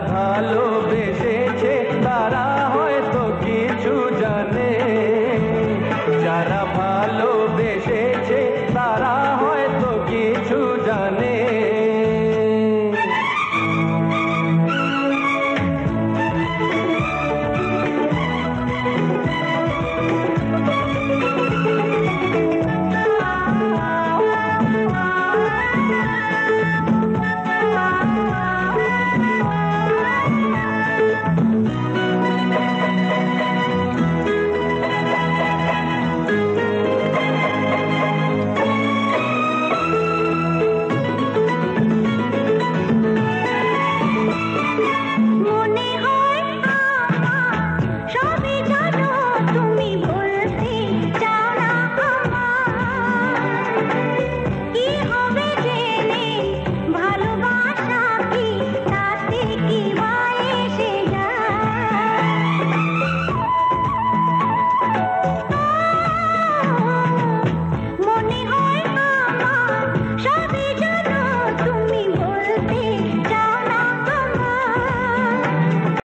ভালোবেসে